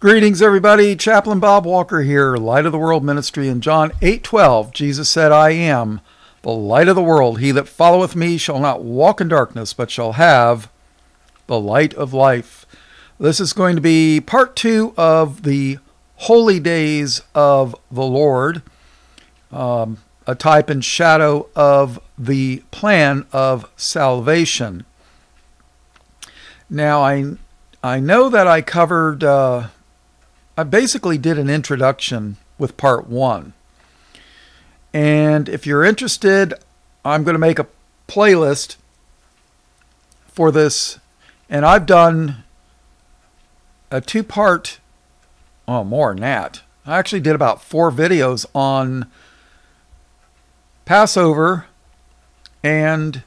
Greetings, everybody. Chaplain Bob Walker here, Light of the World Ministry. In John 8:12, Jesus said, "I am the light of the world. He that followeth me shall not walk in darkness, but shall have the light of life." This is going to be part two of the holy days of the Lord, um, a type and shadow of the plan of salvation. Now, I I know that I covered. Uh, I basically did an introduction with part one. And if you're interested, I'm going to make a playlist for this. And I've done a two part, oh, more than that. I actually did about four videos on Passover and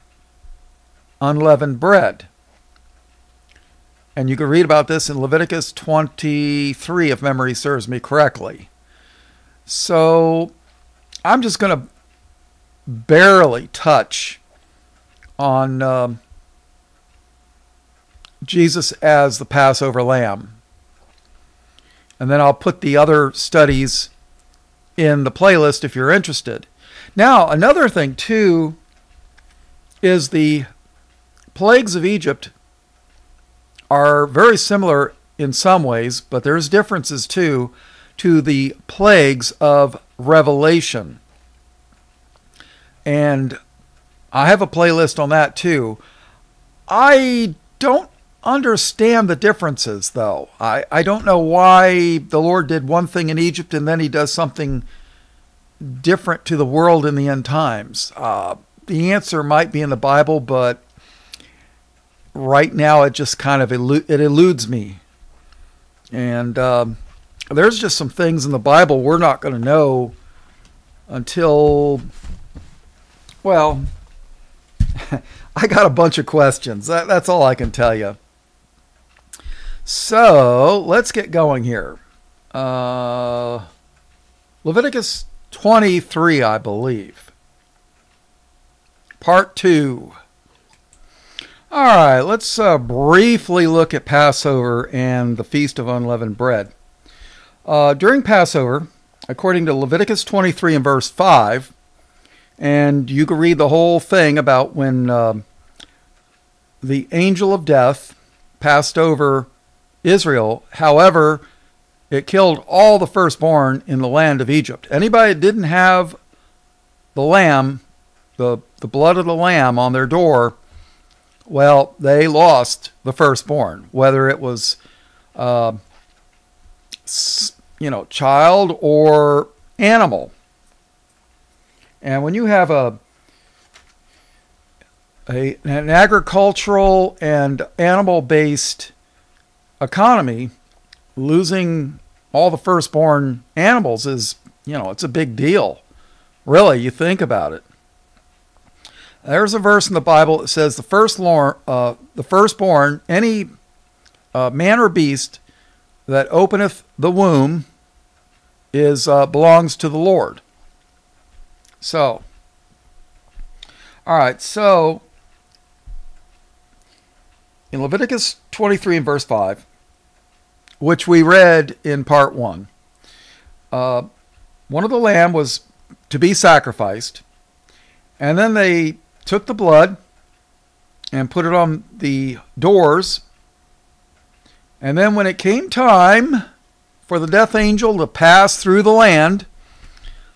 unleavened bread. And you can read about this in Leviticus 23, if memory serves me correctly. So I'm just going to barely touch on um, Jesus as the Passover lamb. And then I'll put the other studies in the playlist if you're interested. Now, another thing, too, is the plagues of Egypt are very similar in some ways, but there's differences too to the plagues of Revelation. And I have a playlist on that too. I don't understand the differences though. I, I don't know why the Lord did one thing in Egypt and then he does something different to the world in the end times. Uh, the answer might be in the Bible, but right now it just kind of elu- it eludes me. And um, there's just some things in the Bible we're not going to know until, well, I got a bunch of questions. That, that's all I can tell you. So let's get going here. Uh, Leviticus 23, I believe. Part 2. All right, let's uh, briefly look at Passover and the Feast of Unleavened Bread. Uh, during Passover, according to Leviticus 23 and verse 5, and you can read the whole thing about when uh, the angel of death passed over Israel. However, it killed all the firstborn in the land of Egypt. Anybody that didn't have the lamb, the, the blood of the lamb on their door, well, they lost the firstborn, whether it was, uh, you know, child or animal. And when you have a, a an agricultural and animal based economy, losing all the firstborn animals is, you know, it's a big deal. Really, you think about it. There's a verse in the Bible that says the first uh, the firstborn, any uh, man or beast that openeth the womb, is uh, belongs to the Lord. So, all right. So, in Leviticus 23 and verse 5, which we read in part one, uh, one of the lamb was to be sacrificed, and then they took the blood and put it on the doors. And then when it came time for the death angel to pass through the land,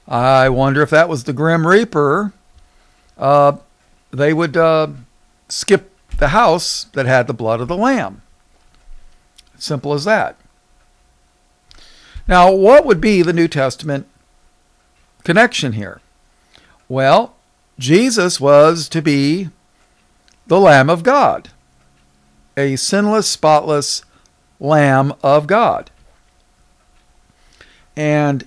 I wonder if that was the Grim Reaper, uh, they would uh, skip the house that had the blood of the lamb. Simple as that. Now, what would be the New Testament connection here? Well, Jesus was to be the Lamb of God, a sinless, spotless Lamb of God. And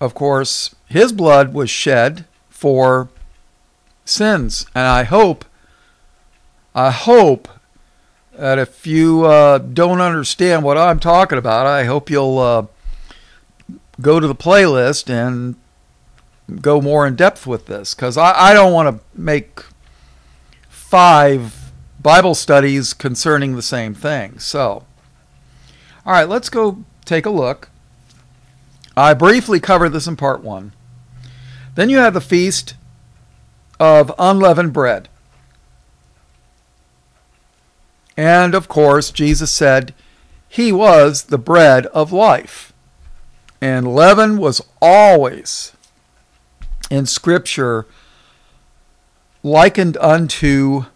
of course, his blood was shed for sins. And I hope, I hope that if you uh, don't understand what I'm talking about, I hope you'll uh, go to the playlist and go more in depth with this because I, I don't want to make five Bible studies concerning the same thing. So, All right, let's go take a look. I briefly covered this in part one. Then you have the feast of unleavened bread. And of course, Jesus said he was the bread of life. And leaven was always in Scripture likened unto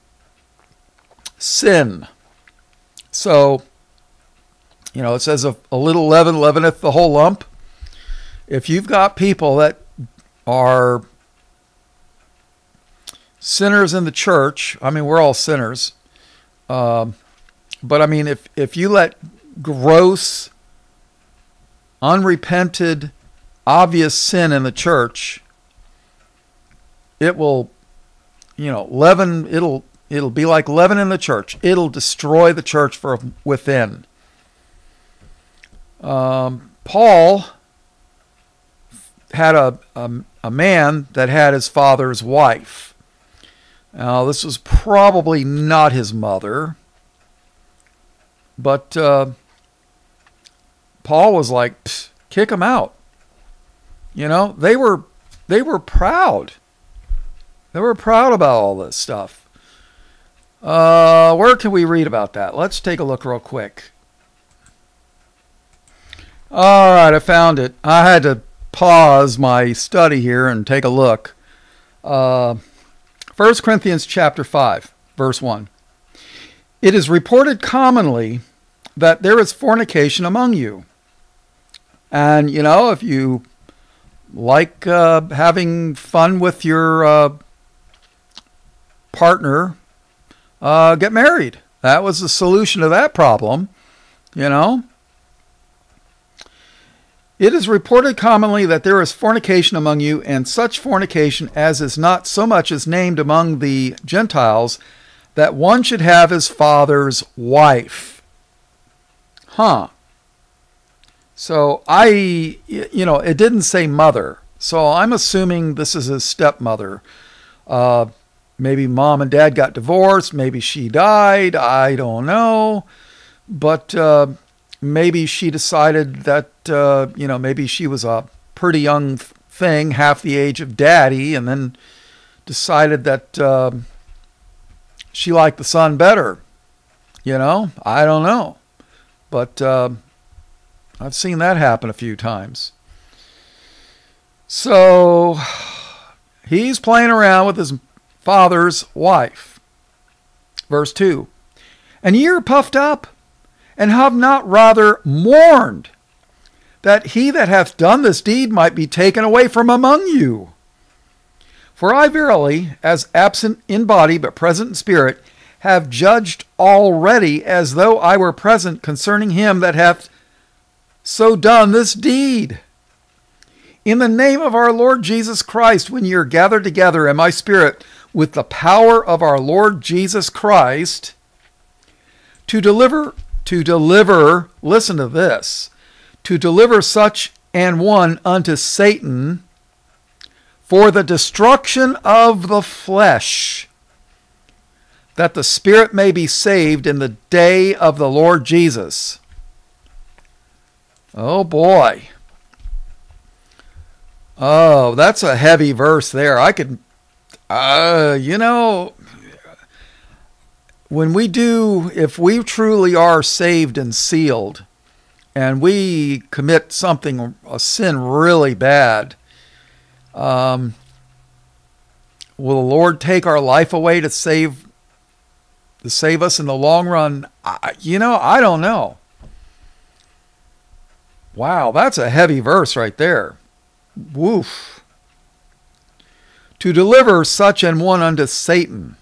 sin. So, you know, it says a, a little leaven leaveneth the whole lump. If you've got people that are sinners in the church, I mean, we're all sinners. Um, but I mean, if, if you let gross, unrepented, obvious sin in the church, it will, you know, leaven, it'll, it'll be like leaven in the church. It'll destroy the church from within. Um, Paul had a, a, a man that had his father's wife. Now, this was probably not his mother, but uh, Paul was like, kick him out. You know, they were they were proud. They were proud about all this stuff. Uh, where can we read about that? Let's take a look real quick. All right, I found it. I had to pause my study here and take a look. Uh, 1 Corinthians chapter 5, verse 1. It is reported commonly that there is fornication among you. And, you know, if you like uh, having fun with your uh, partner, uh, get married. That was the solution to that problem, you know. It is reported commonly that there is fornication among you, and such fornication as is not so much as named among the Gentiles, that one should have his father's wife. Huh. So I, you know, it didn't say mother. So I'm assuming this is his stepmother. Uh, maybe mom and dad got divorced. Maybe she died. I don't know. But uh, maybe she decided that, uh, you know, maybe she was a pretty young thing, half the age of daddy, and then decided that uh, she liked the son better. You know, I don't know. But uh, I've seen that happen a few times. So he's playing around with his father's wife. Verse 2 And ye are puffed up, and have not rather mourned, that he that hath done this deed might be taken away from among you. For I verily, as absent in body but present in spirit, have judged already as though I were present concerning him that hath so done this deed. In the name of our Lord Jesus Christ, when ye are gathered together in my spirit with the power of our Lord Jesus Christ, to deliver, to deliver, listen to this, to deliver such an one unto Satan for the destruction of the flesh, that the spirit may be saved in the day of the Lord Jesus. Oh boy. Oh, that's a heavy verse there. I could, uh, you know, when we do, if we truly are saved and sealed, and we commit something, a sin really bad, um, will the Lord take our life away to save, to save us in the long run? I, you know, I don't know. Wow, that's a heavy verse right there. Woof. To deliver such an one unto Satan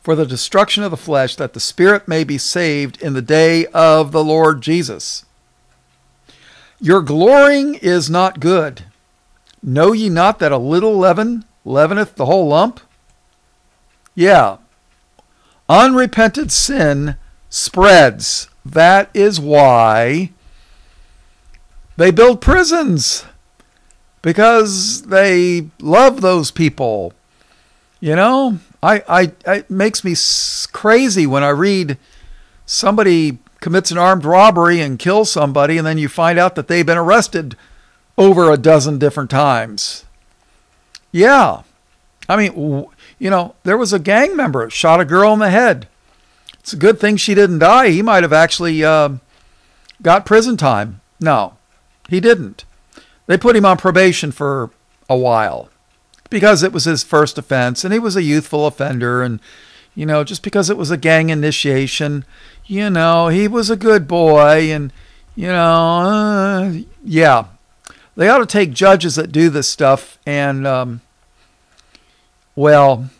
for the destruction of the flesh, that the spirit may be saved in the day of the Lord Jesus. Your glorying is not good. Know ye not that a little leaven leaveneth the whole lump? Yeah. Unrepented sin spreads. That is why they build prisons because they love those people. You know, I, I, it makes me crazy when I read somebody commits an armed robbery and kills somebody, and then you find out that they've been arrested over a dozen different times. Yeah. I mean, you know, there was a gang member shot a girl in the head. It's a good thing she didn't die. He might have actually uh, got prison time. No, he didn't. They put him on probation for a while because it was his first offense and he was a youthful offender. And, you know, just because it was a gang initiation, you know, he was a good boy. And, you know, uh, yeah, they ought to take judges that do this stuff and, um, well,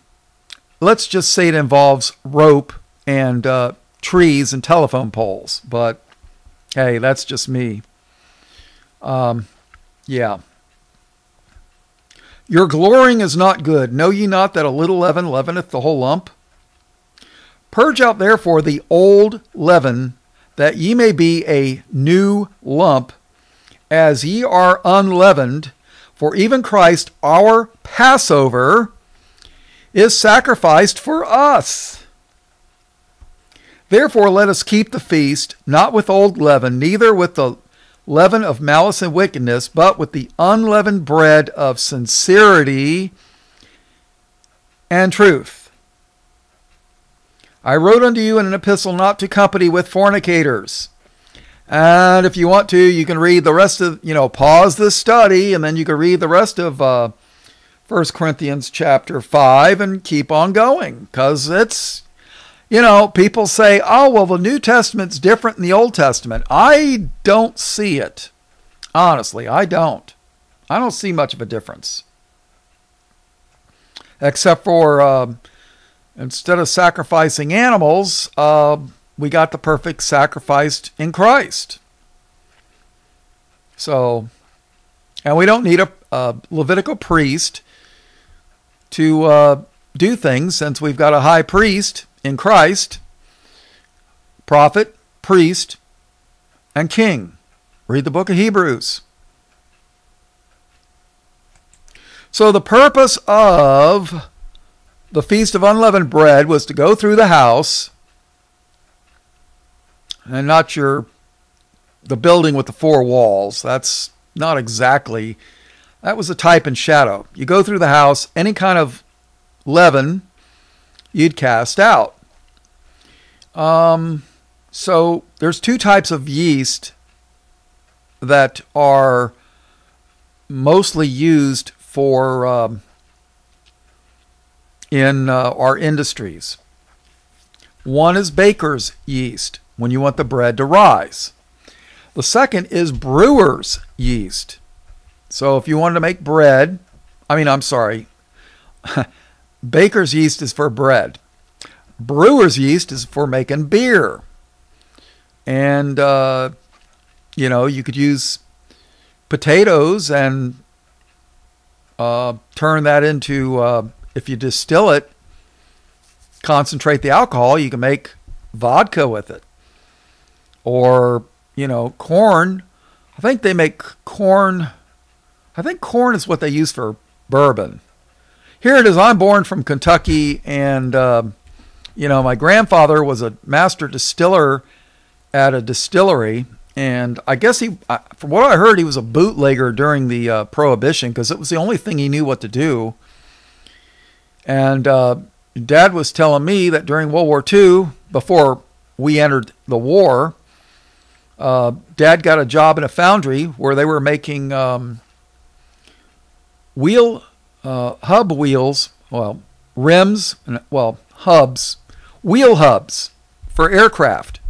let's just say it involves rope and uh, trees and telephone poles. But hey, that's just me. Um, yeah. Your glorying is not good. Know ye not that a little leaven leaveneth the whole lump? Purge out therefore the old leaven, that ye may be a new lump, as ye are unleavened. For even Christ, our Passover, is sacrificed for us. Therefore, let us keep the feast, not with old leaven, neither with the leaven of malice and wickedness, but with the unleavened bread of sincerity and truth. I wrote unto you in an epistle not to company with fornicators. And if you want to, you can read the rest of, you know, pause this study, and then you can read the rest of uh, 1 Corinthians chapter 5 and keep on going. Because it's, you know, people say, oh, well, the New Testament's different than the Old Testament. I don't see it. Honestly, I don't. I don't see much of a difference. Except for uh, instead of sacrificing animals, uh, we got the perfect sacrificed in Christ. So, and we don't need a, a Levitical priest to uh, do things since we've got a high priest in Christ, prophet, priest, and king. Read the book of Hebrews. So, the purpose of the Feast of Unleavened Bread was to go through the house and not your the building with the four walls. That's not exactly that was a type and shadow. You go through the house, any kind of leaven you'd cast out. Um, so there's two types of yeast that are mostly used for um, in uh, our industries. One is baker's yeast when you want the bread to rise. The second is brewer's yeast. So if you wanted to make bread, I mean, I'm sorry, baker's yeast is for bread. Brewer's yeast is for making beer. And, uh, you know, you could use potatoes and uh, turn that into, uh, if you distill it, concentrate the alcohol, you can make vodka with it. Or, you know, corn. I think they make corn. I think corn is what they use for bourbon. Here it is. I'm born from Kentucky, and uh, you know, my grandfather was a master distiller at a distillery, and I guess he, from what I heard, he was a bootlegger during the uh, Prohibition because it was the only thing he knew what to do. And uh, Dad was telling me that during World War II, before we entered the war, uh, Dad got a job in a foundry where they were making um, wheel uh, hub wheels, well, rims, well, hubs, wheel hubs for aircraft.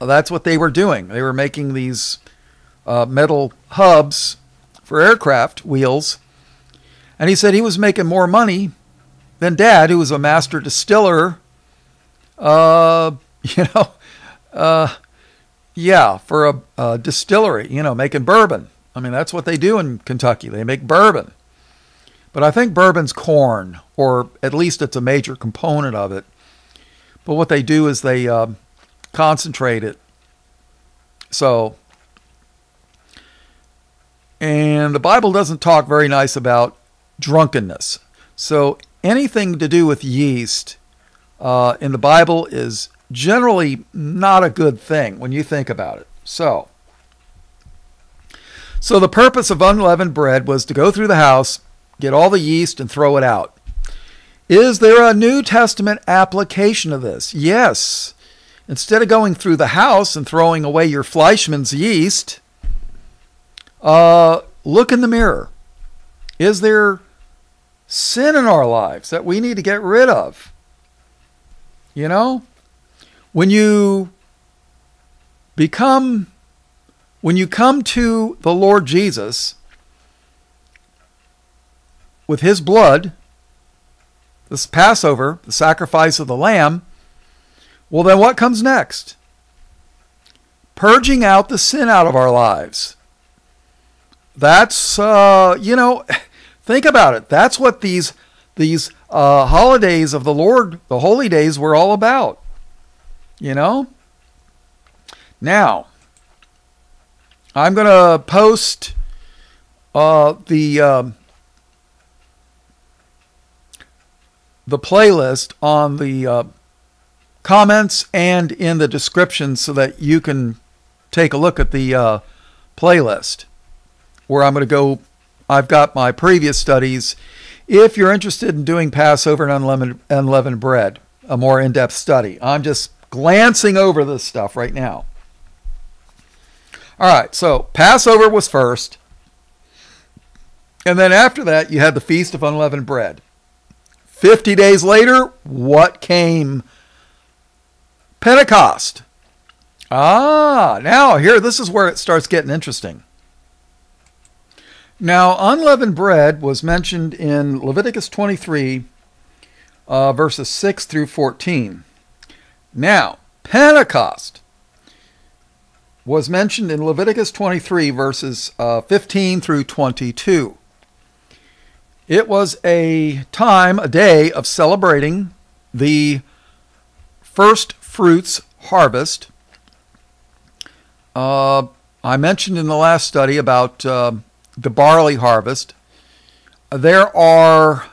That's what they were doing. They were making these uh, metal hubs for aircraft wheels. And he said he was making more money than dad, who was a master distiller. Uh, you know, uh, yeah, for a, a distillery, you know, making bourbon. I mean, that's what they do in Kentucky. They make bourbon. But I think bourbon's corn, or at least it's a major component of it. But what they do is they uh, concentrate it. So, and the Bible doesn't talk very nice about drunkenness. So anything to do with yeast uh, in the Bible is generally not a good thing when you think about it. So, so the purpose of unleavened bread was to go through the house, get all the yeast, and throw it out. Is there a New Testament application of this? Yes. Instead of going through the house and throwing away your Fleischmann's yeast, uh, look in the mirror. Is there sin in our lives that we need to get rid of? You know, when you become, when you come to the Lord Jesus with his blood, this Passover, the sacrifice of the lamb, well, then what comes next? Purging out the sin out of our lives. That's, uh, you know, think about it. That's what these these uh, holidays of the Lord, the holy days, were all about. You know? Now, I'm going to post uh, the um, the playlist on the uh, comments and in the description so that you can take a look at the uh, playlist where I'm going to go. I've got my previous studies. If you're interested in doing Passover and unleavened, unleavened bread, a more in depth study, I'm just glancing over this stuff right now. All right, so Passover was first. And then after that, you had the Feast of Unleavened Bread. 50 days later, what came? Pentecost. Ah, now here, this is where it starts getting interesting. Now, unleavened bread was mentioned in Leviticus 23, uh, verses 6 through 14. Now, Pentecost was mentioned in Leviticus 23, verses uh, 15 through 22. It was a time, a day of celebrating the first fruits harvest. Uh, I mentioned in the last study about uh, the barley harvest. There are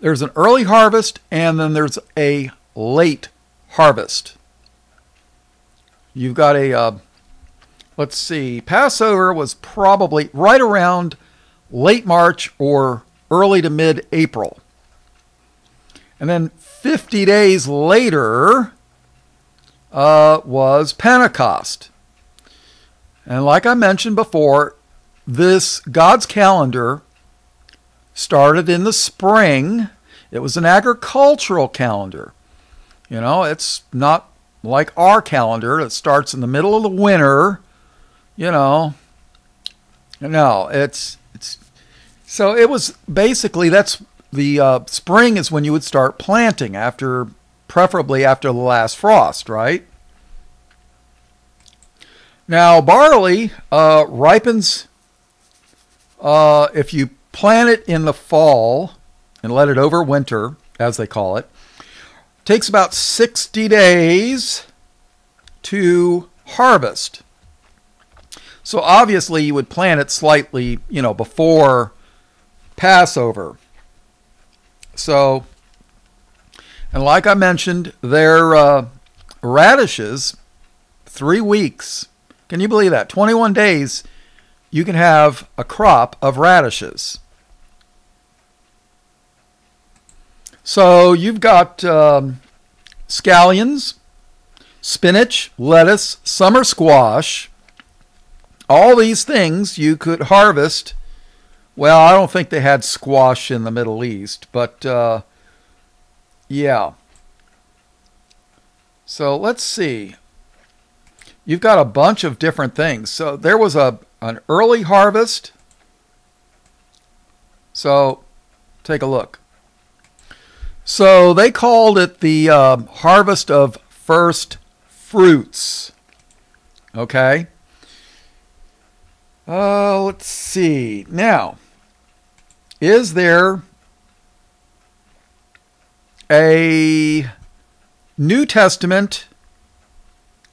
there's an early harvest and then there's a late harvest. You've got a uh, let's see, Passover was probably right around late March or early to mid April. And then 50 days later uh, was Pentecost. And like I mentioned before, this God's calendar started in the spring. It was an agricultural calendar. You know, it's not like our calendar that starts in the middle of the winter. You know, no, it's so it was basically that's the uh, spring is when you would start planting after, preferably after the last frost, right? Now barley uh, ripens uh, if you plant it in the fall and let it overwinter, as they call it. Takes about 60 days to harvest. So obviously you would plant it slightly, you know, before Passover. So, and like I mentioned, their uh, radishes, three weeks. Can you believe that? 21 days, you can have a crop of radishes. So you've got um, scallions, spinach, lettuce, summer squash. All these things you could harvest well, I don't think they had squash in the Middle East, but uh, yeah. So let's see. You've got a bunch of different things. So there was a an early harvest. So take a look. So they called it the uh, harvest of first fruits. Okay. Uh, let's see. Now, is there a New Testament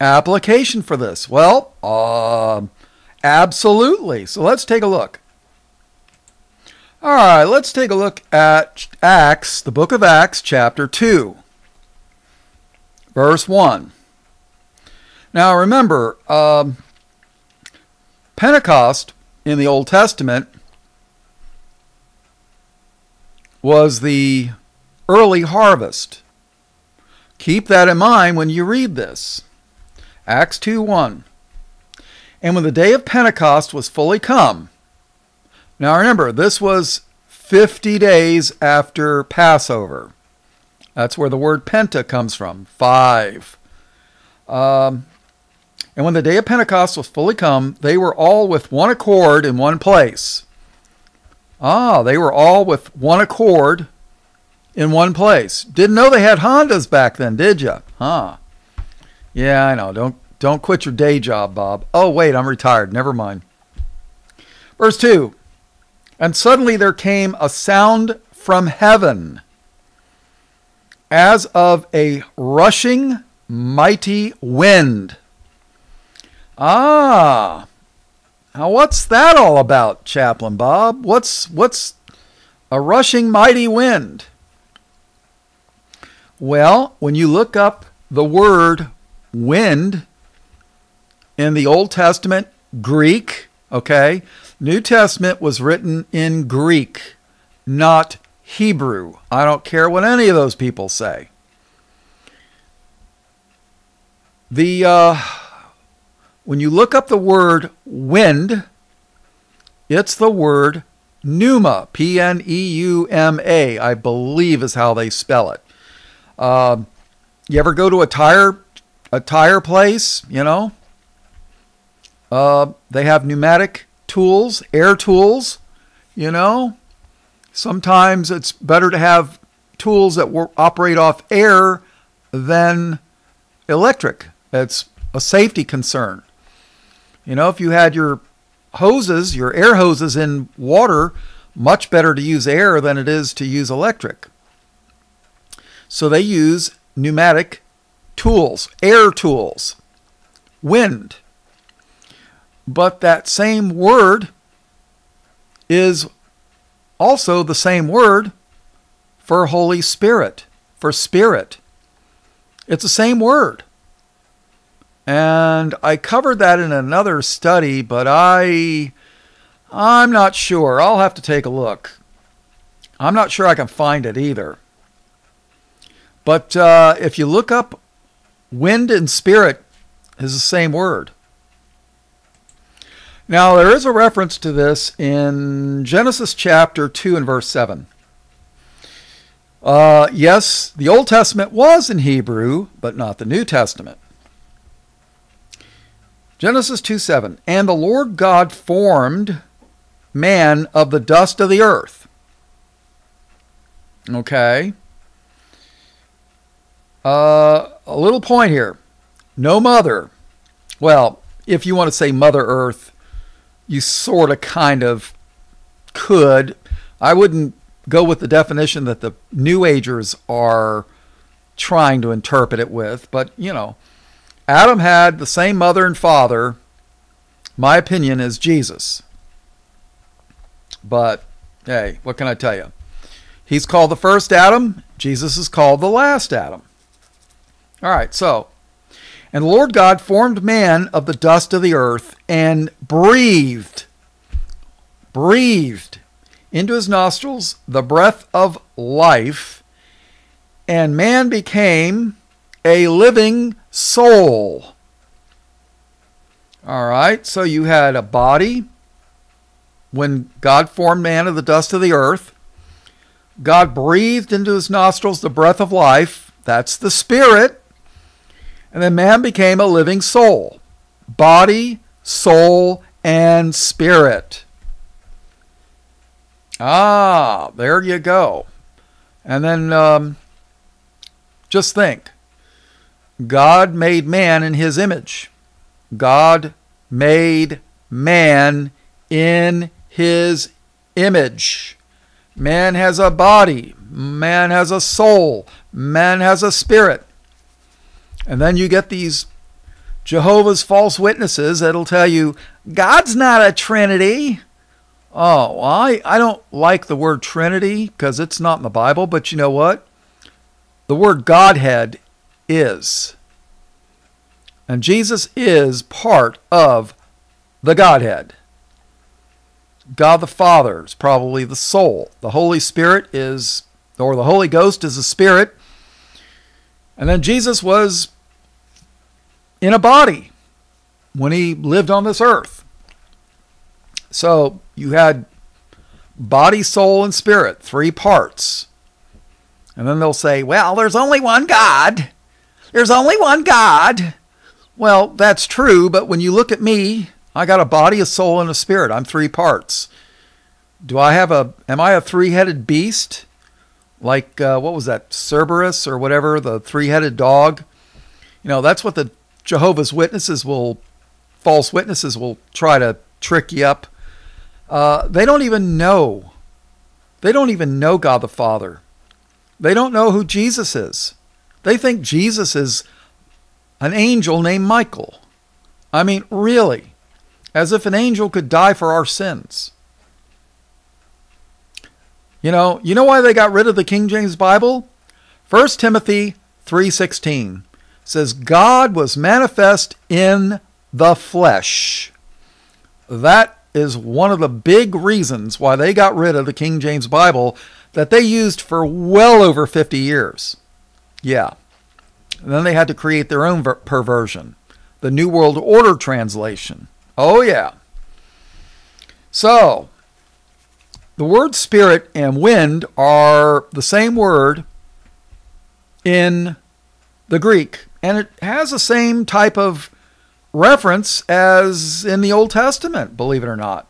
application for this? Well, uh, absolutely. So let's take a look. All right, let's take a look at Acts, the book of Acts, chapter 2. verse 1. Now remember, um, Pentecost in the Old Testament was the early harvest. Keep that in mind when you read this. Acts 2 1. And when the day of Pentecost was fully come, now remember, this was 50 days after Passover. That's where the word penta comes from. Five. Um, and when the day of Pentecost was fully come, they were all with one accord in one place. Ah, they were all with one accord in one place. Didn't know they had Hondas back then, did you? Huh. Yeah, I know. Don't don't quit your day job, Bob. Oh, wait, I'm retired. Never mind. Verse 2. And suddenly there came a sound from heaven as of a rushing mighty wind. Ah. Now what's that all about, Chaplain Bob? What's what's a rushing mighty wind? Well, when you look up the word wind in the Old Testament Greek, okay? New Testament was written in Greek, not Hebrew. I don't care what any of those people say. The uh, when you look up the word wind, it's the word pneuma, P N E U M A, I believe is how they spell it. Uh, you ever go to a tire a tire place? You know, uh, they have pneumatic tools, air tools. You know, sometimes it's better to have tools that will operate off air than electric. It's a safety concern. You know, if you had your hoses, your air hoses in water, much better to use air than it is to use electric. So they use pneumatic tools, air tools, wind. But that same word is also the same word for Holy Spirit, for Spirit. It's the same word. And I covered that in another study, but I I'm not sure. I'll have to take a look. I'm not sure I can find it either. But uh, if you look up wind and spirit is the same word. Now, there is a reference to this in Genesis chapter 2 and verse 7. Uh, yes, the Old Testament was in Hebrew, but not the New Testament. Genesis 2 7. And the Lord God formed man of the dust of the earth. Okay. Uh, a little point here. No mother. Well, if you want to say Mother Earth, you sort of kind of could. I wouldn't go with the definition that the New Agers are trying to interpret it with, but you know, Adam had the same mother and father, my opinion, as Jesus. But hey, what can I tell you? He's called the first Adam, Jesus is called the last Adam. All right, so, and the Lord God formed man of the dust of the earth and breathed, breathed into his nostrils the breath of life, and man became a living soul. All right, so you had a body when God formed man of the dust of the earth. God breathed into his nostrils the breath of life. That's the spirit. And then man became a living soul body, soul, and spirit. Ah, there you go. And then um, just think God made man in his image. God made man in his image. Man has a body, man has a soul, man has a spirit. And then you get these Jehovah's false witnesses that'll tell you God's not a trinity. Oh, I, I don't like the word trinity because it's not in the Bible, but you know what? The word Godhead is. And Jesus is part of the Godhead. God the Father is probably the soul. The Holy Spirit is, or the Holy Ghost is a spirit. And then Jesus was in a body when he lived on this earth. So you had body, soul, and spirit, three parts. And then they'll say, well, there's only one God. There's only one God. Well, that's true, but when you look at me, I got a body, a soul, and a spirit. I'm three parts. Do I have a, am I a three headed beast? Like, uh, what was that, Cerberus or whatever, the three headed dog? You know, that's what the Jehovah's Witnesses will, false witnesses will try to trick you up. Uh, they don't even know. They don't even know God the Father. They don't know who Jesus is. They think Jesus is an angel named Michael. I mean, really, as if an angel could die for our sins. You know, you know why they got rid of the King James Bible? 1 Timothy 3:16 says God was manifest in the flesh. That is one of the big reasons why they got rid of the King James Bible that they used for well over 50 years. Yeah. And then they had to create their own ver- perversion, the New World Order translation. Oh, yeah. So, the word spirit and wind are the same word in the Greek, and it has the same type of reference as in the Old Testament, believe it or not.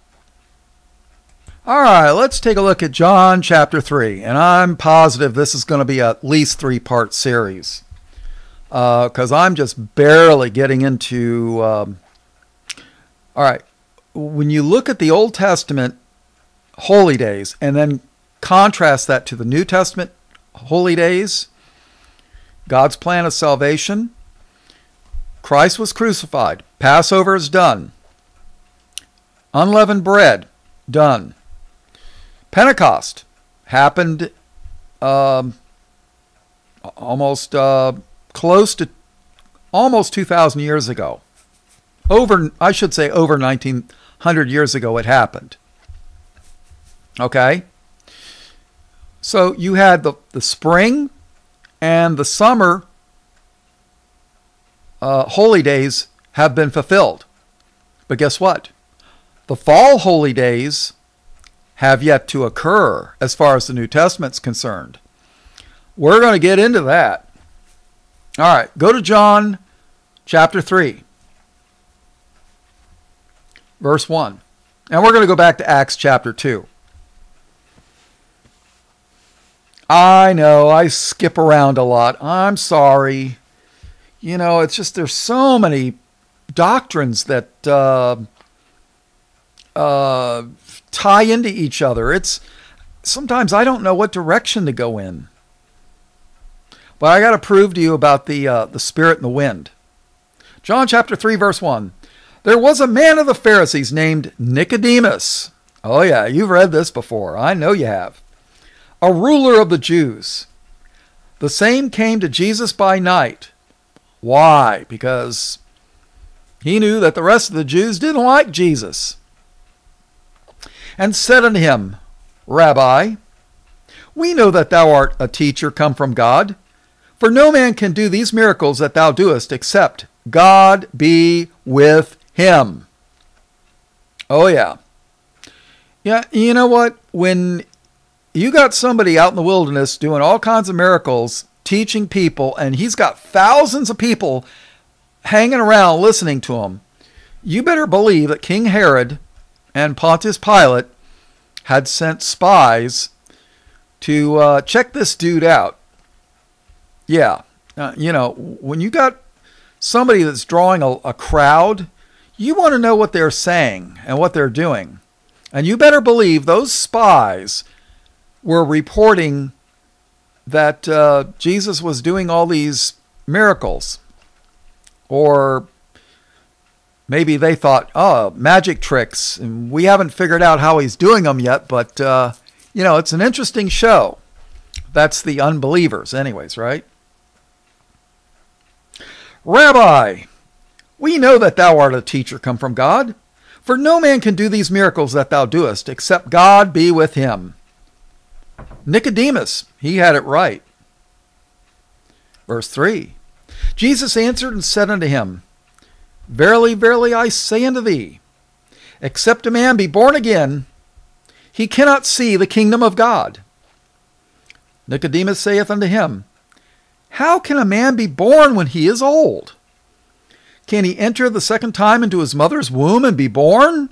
All right, let's take a look at John chapter 3, and I'm positive this is going to be at least three part series because uh, I'm just barely getting into. Um, all right, when you look at the Old Testament holy days and then contrast that to the New Testament holy days, God's plan of salvation, Christ was crucified, Passover is done, unleavened bread, done. Pentecost happened um, almost uh, close to almost 2,000 years ago. Over, I should say, over 1,900 years ago, it happened. Okay? So you had the, the spring and the summer uh, holy days have been fulfilled. But guess what? The fall holy days have yet to occur as far as the New Testament's concerned. We're going to get into that. All right, go to John chapter 3, verse 1. And we're going to go back to Acts chapter 2. I know I skip around a lot. I'm sorry. You know, it's just there's so many doctrines that uh, uh, tie into each other. It's sometimes I don't know what direction to go in. But I got to prove to you about the uh, the spirit and the wind. John chapter 3 verse 1. There was a man of the Pharisees named Nicodemus. Oh yeah, you've read this before. I know you have. A ruler of the Jews. The same came to Jesus by night. Why? Because he knew that the rest of the Jews didn't like Jesus. And said unto him, Rabbi, we know that thou art a teacher come from God. For no man can do these miracles that thou doest except God be with him. Oh, yeah. Yeah, you know what? When you got somebody out in the wilderness doing all kinds of miracles, teaching people, and he's got thousands of people hanging around listening to him, you better believe that King Herod and Pontius Pilate had sent spies to uh, check this dude out. Yeah. Uh, you know, when you got somebody that's drawing a, a crowd, you want to know what they're saying and what they're doing. And you better believe those spies were reporting that uh, Jesus was doing all these miracles. Or maybe they thought, oh, magic tricks. And we haven't figured out how he's doing them yet, but, uh, you know, it's an interesting show. That's the unbelievers, anyways, right? Rabbi, we know that thou art a teacher come from God, for no man can do these miracles that thou doest, except God be with him. Nicodemus, he had it right. Verse 3 Jesus answered and said unto him, Verily, verily, I say unto thee, except a man be born again, he cannot see the kingdom of God. Nicodemus saith unto him, How can a man be born when he is old? Can he enter the second time into his mother's womb and be born?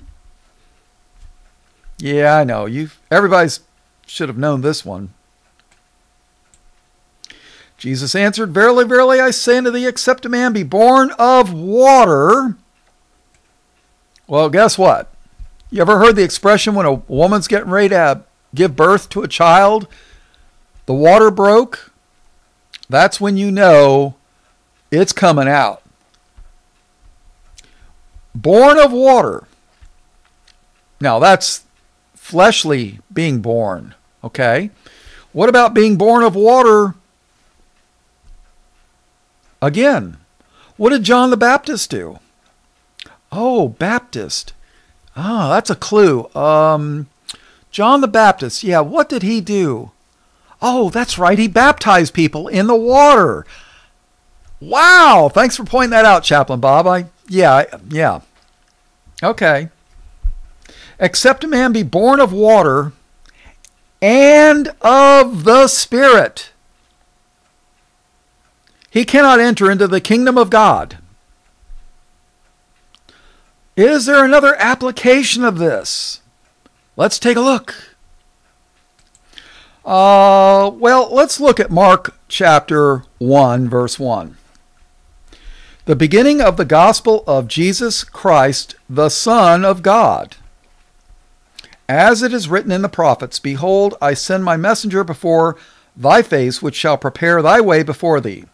Yeah, I know. You everybody's should have known this one. Jesus answered, Verily, verily, I say unto thee, except a man be born of water. Well, guess what? You ever heard the expression when a woman's getting ready to give birth to a child, the water broke? That's when you know it's coming out. Born of water. Now, that's fleshly being born, okay? What about being born of water Again, what did John the Baptist do? Oh, Baptist. Ah, that's a clue. Um, John the Baptist. Yeah, what did he do? Oh, that's right. He baptized people in the water. Wow. Thanks for pointing that out, Chaplain Bob. I yeah, yeah. Okay. Except a man be born of water and of the Spirit he cannot enter into the kingdom of God. Is there another application of this? Let's take a look. Uh, well, let's look at Mark chapter 1, verse 1. The beginning of the gospel of Jesus Christ, the Son of God. As it is written in the prophets Behold, I send my messenger before thy face, which shall prepare thy way before thee.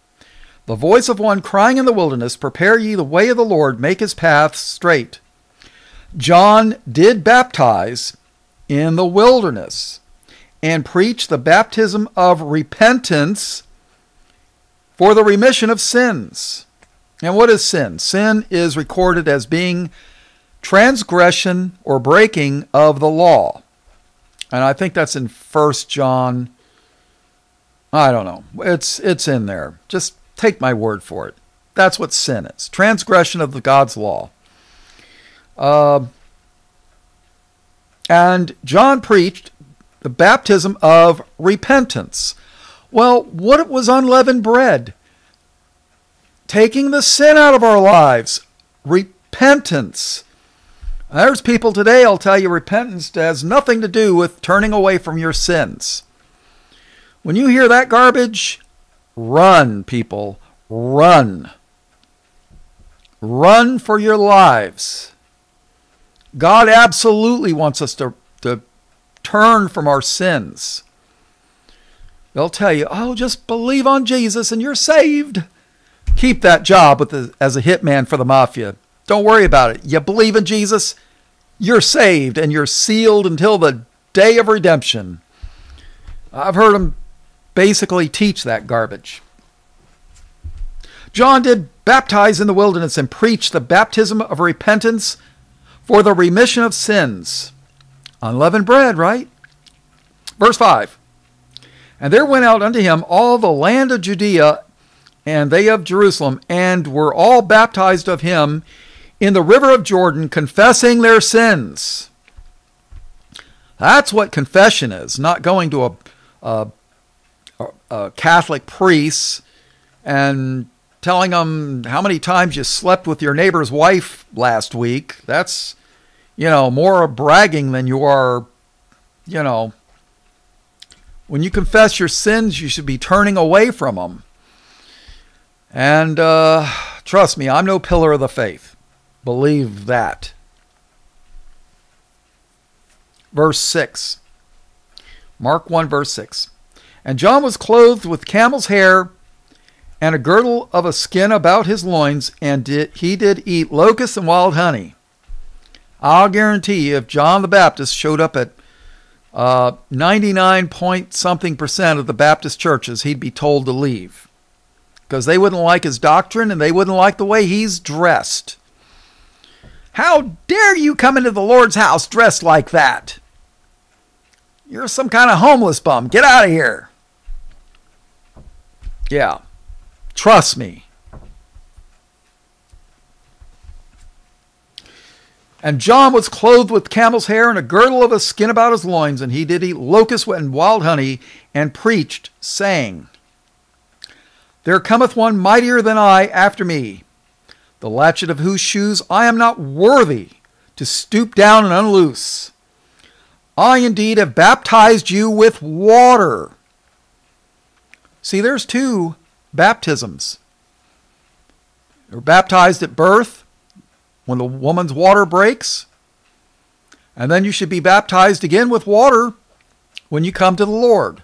The voice of one crying in the wilderness, Prepare ye the way of the Lord, make his path straight. John did baptize in the wilderness and preach the baptism of repentance for the remission of sins. And what is sin? Sin is recorded as being transgression or breaking of the law. And I think that's in First John. I don't know. It's it's in there. Just Take my word for it. That's what sin is transgression of the God's law. Uh, and John preached the baptism of repentance. Well, what it was unleavened bread? Taking the sin out of our lives. Repentance. There's people today, I'll tell you, repentance has nothing to do with turning away from your sins. When you hear that garbage, Run, people. Run. Run for your lives. God absolutely wants us to, to turn from our sins. They'll tell you, oh, just believe on Jesus and you're saved. Keep that job with the, as a hitman for the mafia. Don't worry about it. You believe in Jesus, you're saved and you're sealed until the day of redemption. I've heard them basically teach that garbage. John did baptize in the wilderness and preach the baptism of repentance for the remission of sins. Unleavened bread, right? Verse 5 And there went out unto him all the land of Judea and they of Jerusalem, and were all baptized of him in the river of Jordan, confessing their sins. That's what confession is, not going to a, a uh, Catholic priests and telling them how many times you slept with your neighbor's wife last week. That's, you know, more bragging than you are, you know. When you confess your sins, you should be turning away from them. And uh, trust me, I'm no pillar of the faith. Believe that. Verse 6. Mark 1, verse 6. And John was clothed with camel's hair and a girdle of a skin about his loins, and did, he did eat locusts and wild honey. I'll guarantee you, if John the Baptist showed up at uh, 99 point something percent of the Baptist churches, he'd be told to leave. because they wouldn't like his doctrine and they wouldn't like the way he's dressed. How dare you come into the Lord's house dressed like that? You're some kind of homeless bum. Get out of here. Yeah. Trust me. And John was clothed with camel's hair and a girdle of a skin about his loins, and he did eat locusts and wild honey, and preached, saying, There cometh one mightier than I after me, the latchet of whose shoes I am not worthy to stoop down and unloose. I indeed have baptized you with water. See, there's two baptisms. You're baptized at birth, when the woman's water breaks. And then you should be baptized again with water when you come to the Lord.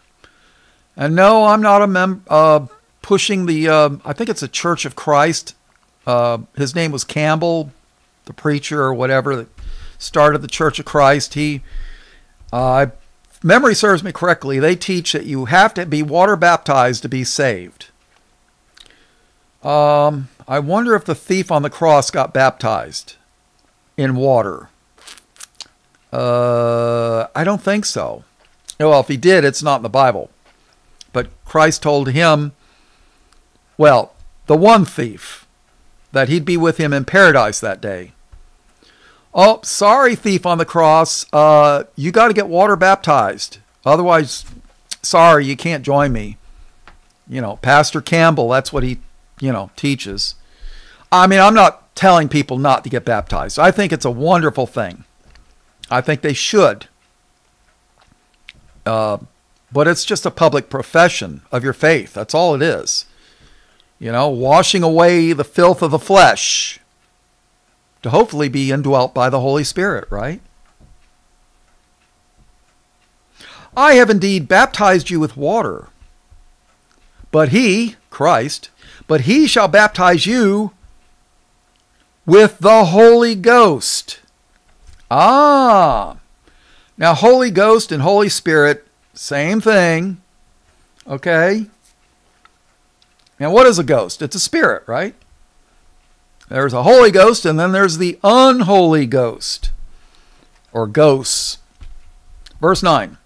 And no, I'm not a mem- uh, pushing the, uh, I think it's a Church of Christ. Uh, his name was Campbell, the preacher or whatever that started the Church of Christ. He, uh, memory serves me correctly, they teach that you have to be water baptized to be saved. Um, I wonder if the thief on the cross got baptized in water. Uh, I don't think so. Well, if he did, it's not in the Bible. But Christ told him, well, the one thief, that he'd be with him in paradise that day. Oh, sorry, thief on the cross. Uh, you got to get water baptized. Otherwise, sorry, you can't join me. You know, Pastor Campbell, that's what he, you know, teaches. I mean, I'm not telling people not to get baptized. I think it's a wonderful thing. I think they should. Uh, but it's just a public profession of your faith. That's all it is. You know, washing away the filth of the flesh to hopefully be indwelt by the Holy Spirit, right? I have indeed baptized you with water, but he, Christ, but he shall baptize you with the Holy Ghost. Ah. Now, Holy Ghost and Holy Spirit, same thing. Okay? Now, what is a ghost? It's a spirit, right? There's a Holy Ghost, and then there's the unholy ghost, or ghosts. Verse 9.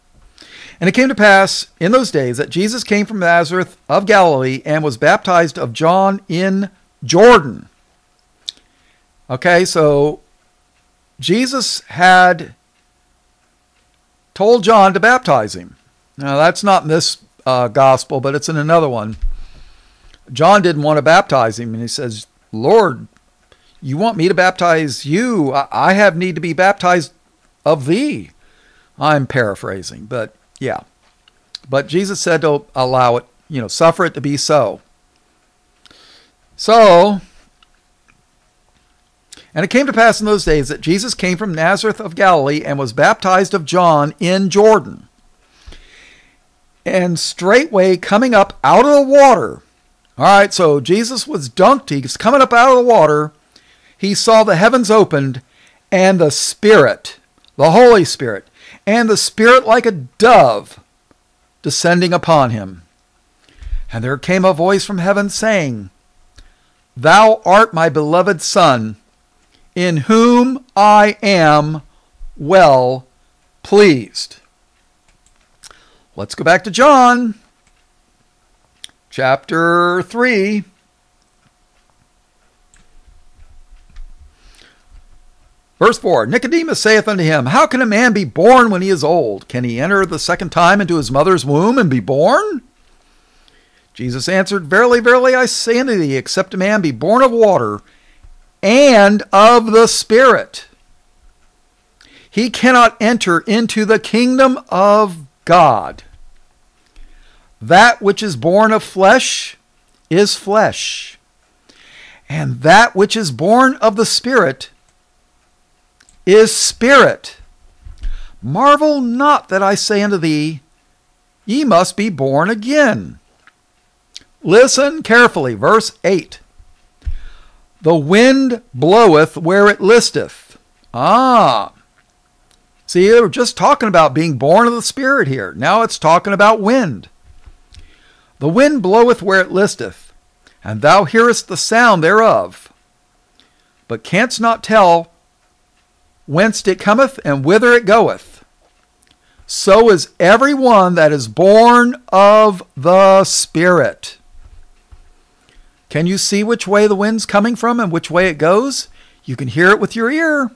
And it came to pass in those days that Jesus came from Nazareth of Galilee and was baptized of John in Jordan. Okay, so Jesus had told John to baptize him. Now, that's not in this uh, gospel, but it's in another one. John didn't want to baptize him, and he says, Lord, you want me to baptize you? I, have need to be baptized of thee. I'm paraphrasing, but yeah. But Jesus said to allow it, you know, suffer it to be so. So, and it came to pass in those days that Jesus came from Nazareth of Galilee and was baptized of John in Jordan. And straightway coming up out of the water, all right, so Jesus was dunked. He's coming up out of the water. He saw the heavens opened and the Spirit, the Holy Spirit, and the Spirit like a dove descending upon him. And there came a voice from heaven saying, Thou art my beloved Son in whom I am well pleased. Let's go back to John chapter 3. Verse 4 Nicodemus saith unto him, How can a man be born when he is old? Can he enter the second time into his mother's womb and be born? Jesus answered, Verily, verily, I say unto thee, except a man be born of water and of the Spirit. He cannot enter into the kingdom of God. That which is born of flesh is flesh, and that which is born of the Spirit is spirit. Marvel not that I say unto thee, Ye must be born again. Listen carefully, verse 8. The wind bloweth where it listeth. Ah. See, they were just talking about being born of the Spirit here. Now it's talking about wind. The wind bloweth where it listeth, and thou hearest the sound thereof, but canst not tell whence it cometh and whither it goeth. So is every one that is born of the Spirit. Can you see which way the wind's coming from and which way it goes? You can hear it with your ear.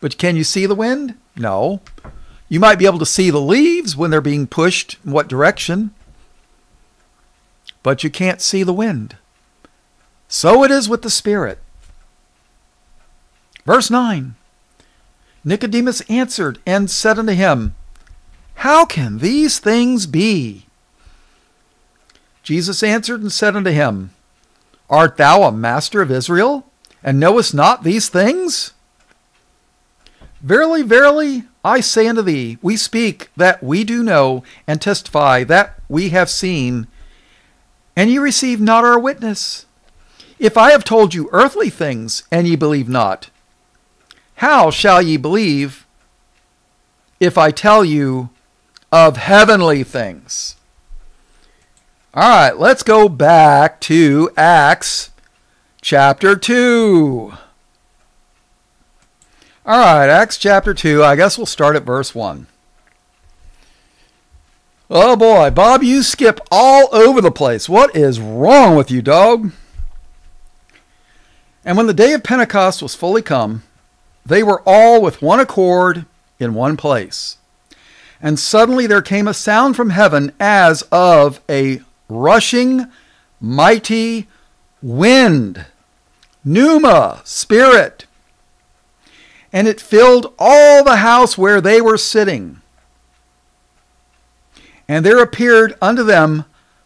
But can you see the wind? No. You might be able to see the leaves when they're being pushed in what direction, but you can't see the wind. So it is with the Spirit. Verse 9 Nicodemus answered and said unto him, How can these things be? Jesus answered and said unto him, Art thou a master of Israel, and knowest not these things? Verily, verily, I say unto thee, we speak that we do know, and testify that we have seen, and ye receive not our witness. If I have told you earthly things, and ye believe not, how shall ye believe if I tell you of heavenly things? All right, let's go back to Acts chapter 2. All right, Acts chapter 2. I guess we'll start at verse 1. Oh boy, Bob, you skip all over the place. What is wrong with you, dog? And when the day of Pentecost was fully come, they were all with one accord in one place. And suddenly there came a sound from heaven as of a rushing, mighty wind. Pneuma, spirit. And it filled all the house where they were sitting. And there appeared unto them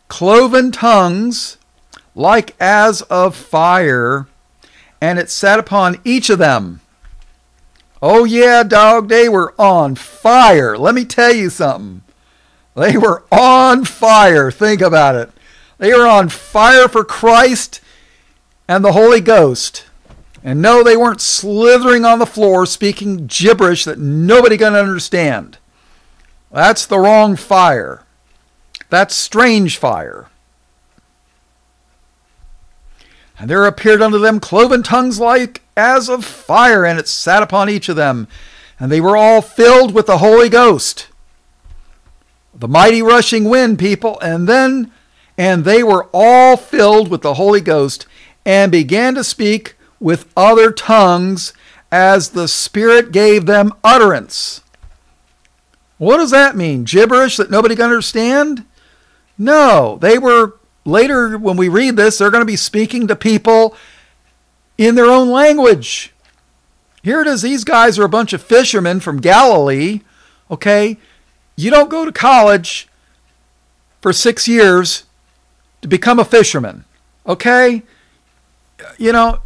cloven tongues like as of fire, and it sat upon each of them. Oh, yeah, dog, they were on fire. Let me tell you something. They were on fire. Think about it. They were on fire for Christ and the Holy Ghost. And no, they weren't slithering on the floor speaking gibberish that nobody can understand. That's the wrong fire. That's strange fire. And there appeared unto them cloven tongues like as of fire, and it sat upon each of them. And they were all filled with the Holy Ghost. The mighty rushing wind, people. And then, and they were all filled with the Holy Ghost and began to speak with other tongues as the Spirit gave them utterance. What does that mean? Gibberish that nobody can understand? No, they were later when we read this, they're going to be speaking to people in their own language. Here it is. These guys are a bunch of fishermen from Galilee. Okay. You don't go to college for six years to become a fisherman. Okay. You know,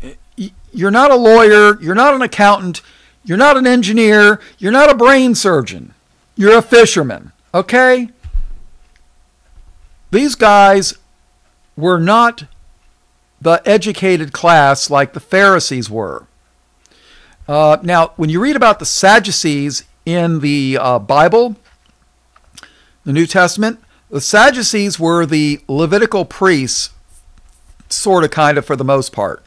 you're not a lawyer. You're not an accountant. You're not an engineer. You're not a brain surgeon. You're a fisherman. Okay. These guys were not the educated class like the Pharisees were. Uh, now, when you read about the Sadducees in the uh, Bible, the New Testament, the Sadducees were the Levitical priests, sort of, kind of, for the most part.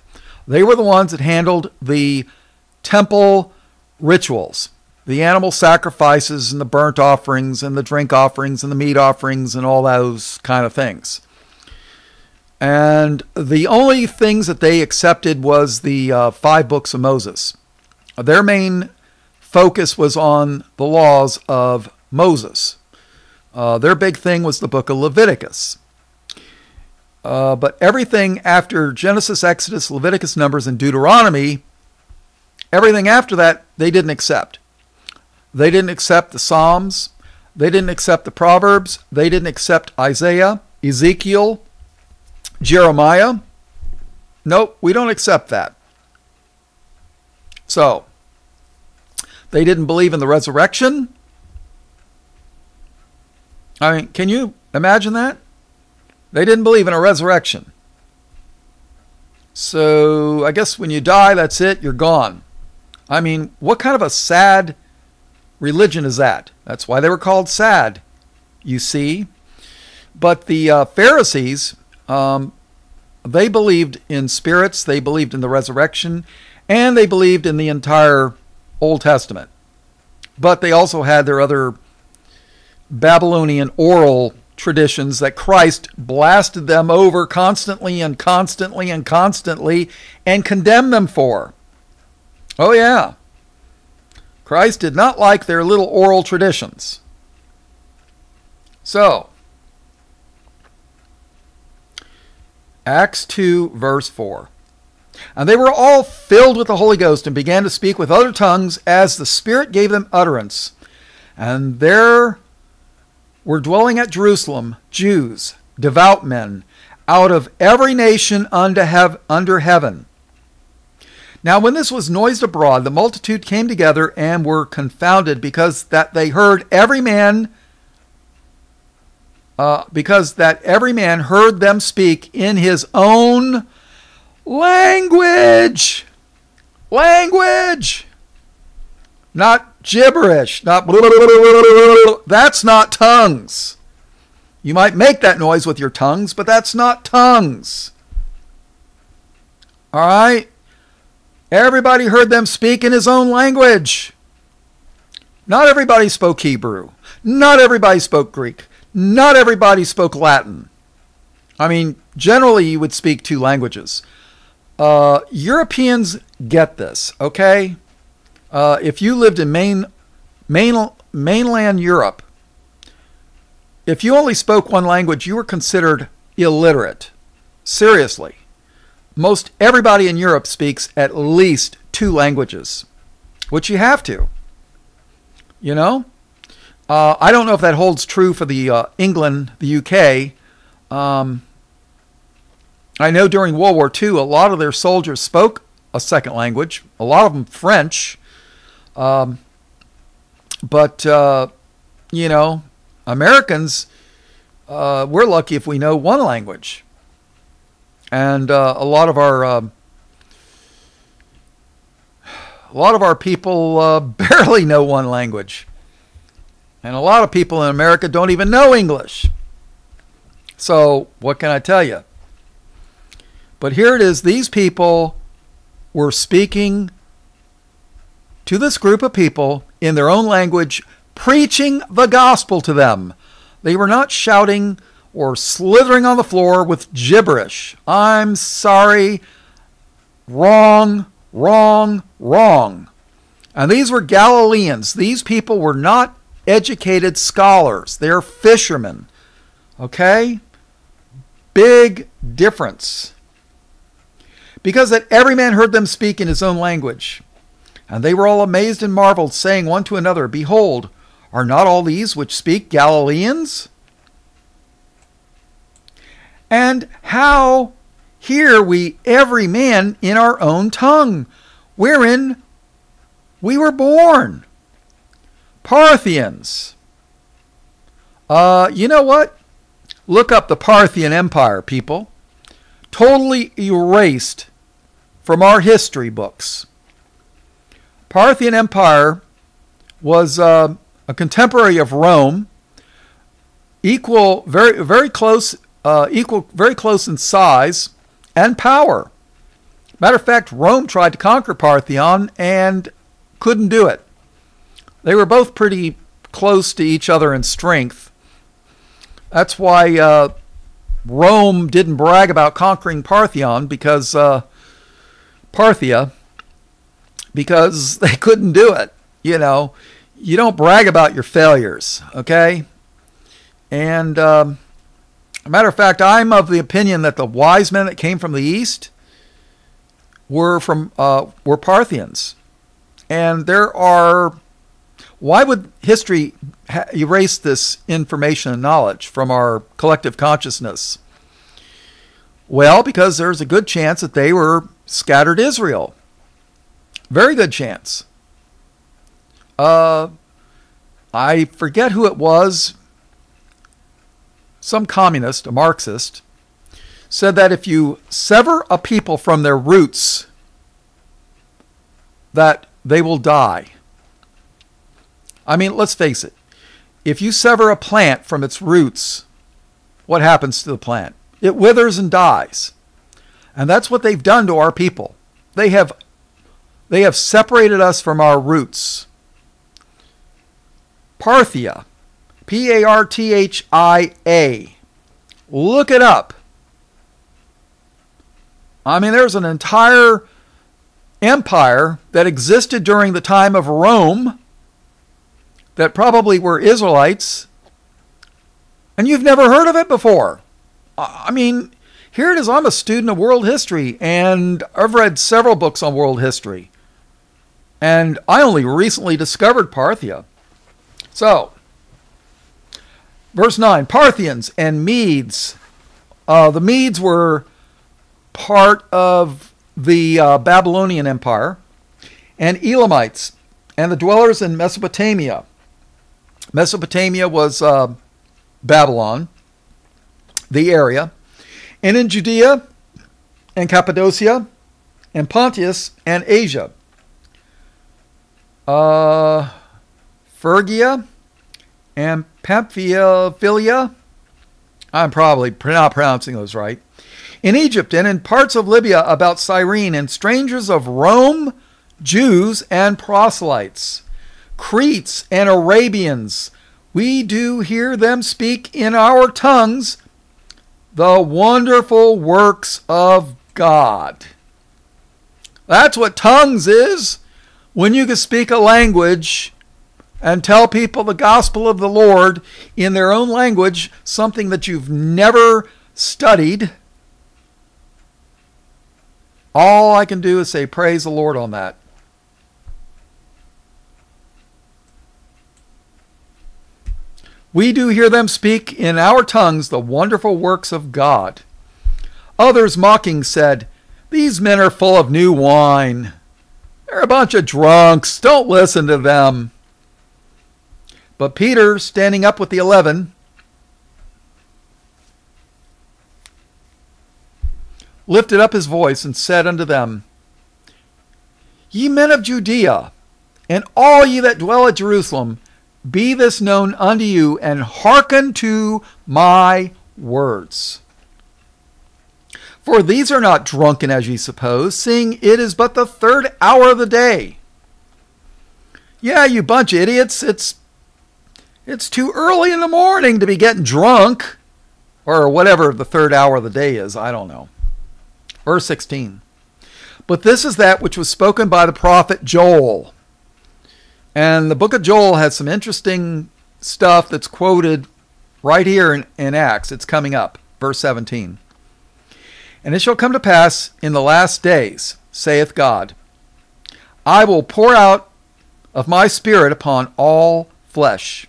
They were the ones that handled the temple rituals, the animal sacrifices, and the burnt offerings, and the drink offerings, and the meat offerings, and all those kind of things. And the only things that they accepted was the uh, five books of Moses. Their main focus was on the laws of Moses. Uh, their big thing was the book of Leviticus. Uh, but everything after Genesis, Exodus, Leviticus, Numbers, and Deuteronomy, everything after that, they didn't accept. They didn't accept the Psalms. They didn't accept the Proverbs. They didn't accept Isaiah, Ezekiel, Jeremiah, nope, we don't accept that. So, they didn't believe in the resurrection. I mean, can you imagine that? They didn't believe in a resurrection. So, I guess when you die, that's it, you're gone. I mean, what kind of a sad religion is that? That's why they were called sad, you see. But the uh, Pharisees, um, they believed in spirits, they believed in the resurrection, and they believed in the entire Old Testament. But they also had their other Babylonian oral traditions that Christ blasted them over constantly and constantly and constantly and condemned them for. Oh, yeah. Christ did not like their little oral traditions. So, Acts 2, verse 4. And they were all filled with the Holy Ghost and began to speak with other tongues as the Spirit gave them utterance. And there were dwelling at Jerusalem Jews, devout men, out of every nation under heaven. Now, when this was noised abroad, the multitude came together and were confounded because that they heard every man, uh, because that every man heard them speak in his own language. Language. Not gibberish. Not that's not tongues. You might make that noise with your tongues, but that's not tongues. All right? Everybody heard them speak in his own language. Not everybody spoke Hebrew. Not everybody spoke Greek. Not everybody spoke Latin. I mean, generally you would speak two languages. Uh, Europeans get this, okay? Uh, if you lived in main, main, mainland Europe, if you only spoke one language, you were considered illiterate. Seriously most everybody in Europe speaks at least two languages, which you have to. You know? Uh, I don't know if that holds true for the uh, England, the UK. Um, I know during World War II, a lot of their soldiers spoke a second language, a lot of them French. Um, but, uh, you know, Americans, uh, we're lucky if we know one language and uh, a lot of our uh, a lot of our people uh, barely know one language, and a lot of people in America don't even know English. So what can I tell you? But here it is: these people were speaking to this group of people in their own language, preaching the gospel to them. They were not shouting or slithering on the floor with gibberish. I'm sorry. Wrong, wrong, wrong. And these were Galileans. These people were not educated scholars, they're fishermen. Okay? Big difference. Because that every man heard them speak in his own language. And they were all amazed and marveled, saying one to another, Behold, are not all these which speak Galileans? And how hear we every man in our own tongue, wherein we were born? Parthians. Uh, you know what? Look up the Parthian Empire, people. Totally erased from our history books. Parthian Empire was uh, a contemporary of Rome, equal, very, very close uh, equal, very close in size and power. Matter of fact, Rome tried to conquer Parthenon and couldn't do it. They were both pretty close to each other in strength. That's why uh, Rome didn't brag about conquering Parthenon because uh, Parthia, because they couldn't do it. You know, you don't brag about your failures, okay? And um, matter of fact, I'm of the opinion that the wise men that came from the east were from uh, were Parthians, and there are. Why would history ha- erase this information and knowledge from our collective consciousness? Well, because there's a good chance that they were scattered Israel. Very good chance. Uh, I forget who it was some communist, a Marxist, said that if you sever a people from their roots, that they will die. I mean, let's face it. If you sever a plant from its roots, what happens to the plant? It withers and dies. And that's what they've done to our people. They have they have separated us from our roots. Parthia, P A R T H I A. Look it up. I mean, there's an entire empire that existed during the time of Rome that probably were Israelites, and you've never heard of it before. I mean, here it is. I'm a student of world history, and I've read several books on world history. And I only recently discovered Parthia. So, verse 9 Parthians and Medes. Uh, the Medes were part of the uh, Babylonian Empire, and Elamites, and the dwellers in Mesopotamia. Mesopotamia was uh, Babylon, the area, and in Judea, and Cappadocia, and Pontus, and Asia uh, Phrygia and Pamphylia. I'm probably not pronouncing those right. In Egypt and in parts of Libya about Cyrene, and strangers of Rome, Jews, and proselytes, Cretes and Arabians, we do hear them speak in our tongues the wonderful works of God. That's what tongues is when you can speak a language and tell people the gospel of the Lord in their own language, something that you've never studied, all I can do is say, Praise the Lord on that. We do hear them speak in our tongues the wonderful works of God. Others mocking said, These men are full of new wine. They're a bunch of drunks. Don't listen to them. But Peter, standing up with the eleven, lifted up his voice and said unto them, Ye men of Judea, and all ye that dwell at Jerusalem, be this known unto you, and hearken to my words. For these are not drunken as ye suppose, seeing it is but the third hour of the day. Yeah, you bunch of idiots, it's it's too early in the morning to be getting drunk. Or whatever the third hour of the day is, I don't know. Verse 16. But this is that which was spoken by the prophet Joel. And the book of Joel has some interesting stuff that's quoted right here in, in Acts. It's coming up, verse 17. And it shall come to pass in the last days, saith God, I will pour out of my Spirit upon all flesh.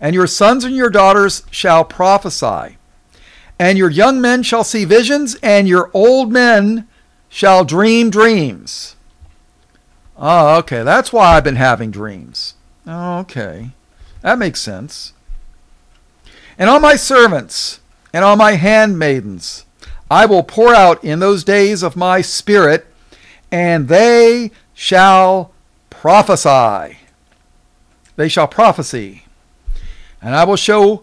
And your sons and your daughters shall prophesy. And your young men shall see visions, and your old men shall dream dreams. Oh, okay. That's why I've been having dreams. Oh, okay. That makes sense. And on my servants and on my handmaidens I will pour out in those days of my spirit, and they shall prophesy. They shall prophesy. And I will show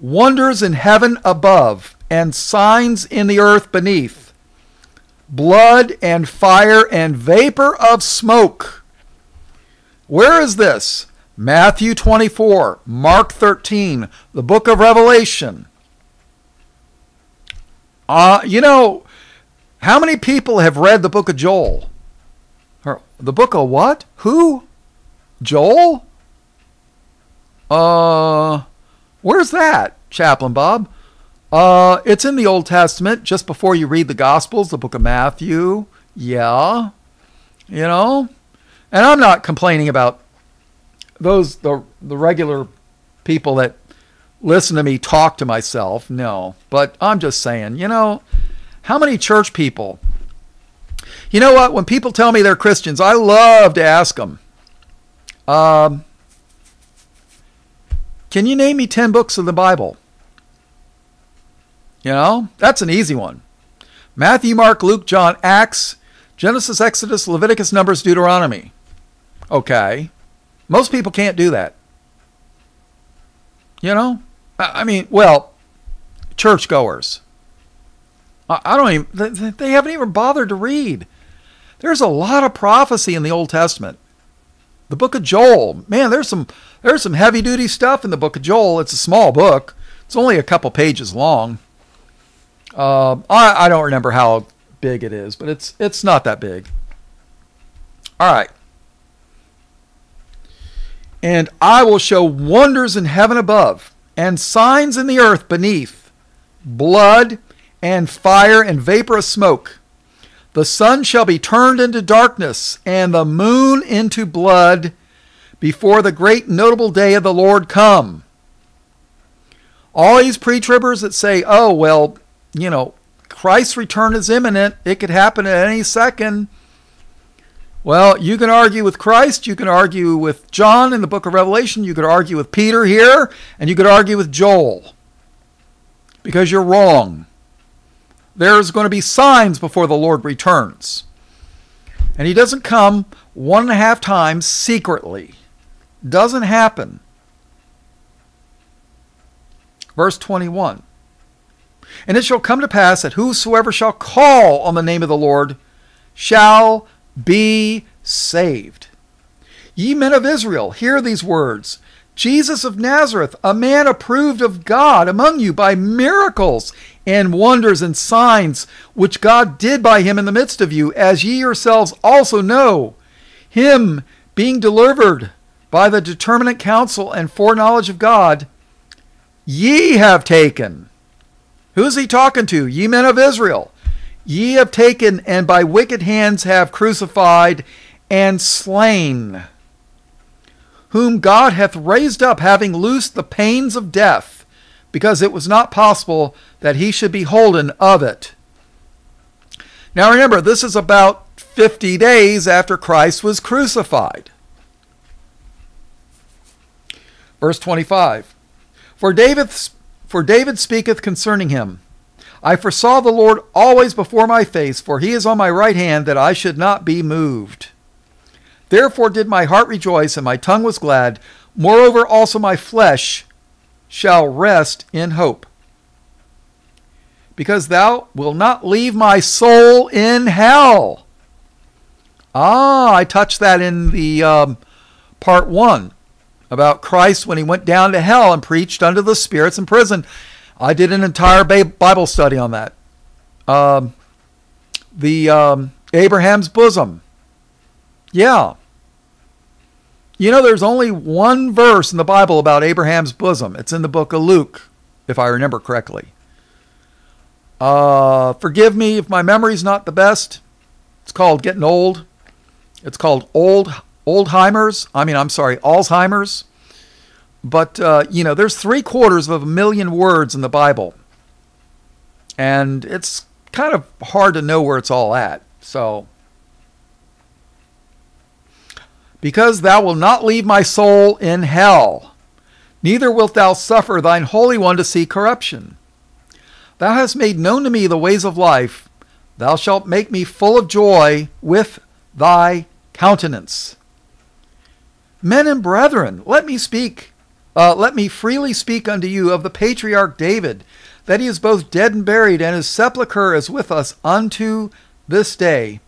wonders in heaven above and signs in the earth beneath blood and fire and vapor of smoke. Where is this? Matthew 24, Mark 13, the book of Revelation. Uh, you know, how many people have read the book of Joel? Or the book of what? Who? Joel? Uh, where's that, Chaplain Bob? Uh, it's in the Old Testament, just before you read the Gospels, the book of Matthew. Yeah. You know? And I'm not complaining about those the the regular people that listen to me talk to myself. No. But I'm just saying, you know, how many church people? You know what? When people tell me they're Christians, I love to ask them, um, can you name me 10 books of the Bible? You know, that's an easy one. Matthew, Mark, Luke, John, Acts, Genesis, Exodus, Leviticus, Numbers, Deuteronomy. Okay. Most people can't do that. You know? I mean, well, churchgoers. I don't even, they haven't even bothered to read. There's a lot of prophecy in the Old Testament. The book of Joel, man, there's some there's some heavy duty stuff in the book of Joel. It's a small book. It's only a couple pages long. Uh, I, I don't remember how big it is, but it's it's not that big. All right. And I will show wonders in heaven above and signs in the earth beneath, blood and fire and vapor of smoke. The sun shall be turned into darkness and the moon into blood before the great notable day of the Lord come. All these pre-tribbers that say, "Oh, well, you know, Christ's return is imminent. It could happen at any second. Well, you can argue with Christ, you can argue with John in the book of Revelation, you could argue with Peter here, and you could argue with Joel. Because you're wrong. There's going to be signs before the Lord returns. And he doesn't come one and a half times secretly. Doesn't happen. Verse 21. And it shall come to pass that whosoever shall call on the name of the Lord shall be saved. Ye men of Israel, hear these words Jesus of Nazareth, a man approved of God among you by miracles and wonders and signs which God did by him in the midst of you, as ye yourselves also know. Him being delivered by the determinate counsel and foreknowledge of God, ye have taken. Who's he talking to? Ye men of Israel. Ye have taken and by wicked hands have crucified and slain whom God hath raised up, having loosed the pains of death, because it was not possible that he should be holden of it. Now remember, this is about 50 days after Christ was crucified. Verse 25 For David, for David speaketh concerning him I foresaw the Lord always before my face, for he is on my right hand, that I should not be moved. Therefore did my heart rejoice, and my tongue was glad. Moreover, also my flesh shall rest in hope. Because thou wilt not leave my soul in hell. Ah, I touched that in the um, part one about Christ when he went down to hell and preached unto the spirits in prison. I did an entire Bible study on that. Um, the um, Abraham's bosom. Yeah, you know, there's only one verse in the Bible about Abraham's bosom. It's in the book of Luke, if I remember correctly. Uh, forgive me if my memory's not the best. It's called getting old. It's called old Oldheimer's. I mean, I'm sorry, Alzheimer's. But uh, you know, there's three quarters of a million words in the Bible, and it's kind of hard to know where it's all at. So because thou wilt not leave my soul in hell, neither wilt thou suffer thine Holy One to see corruption. Thou hast made known to me the ways of life. Thou shalt make me full of joy with thy countenance. Men and brethren, let me speak, uh, let me freely speak unto you of the patriarch David, that he is both dead and buried, and his sepulchre is with us unto this day.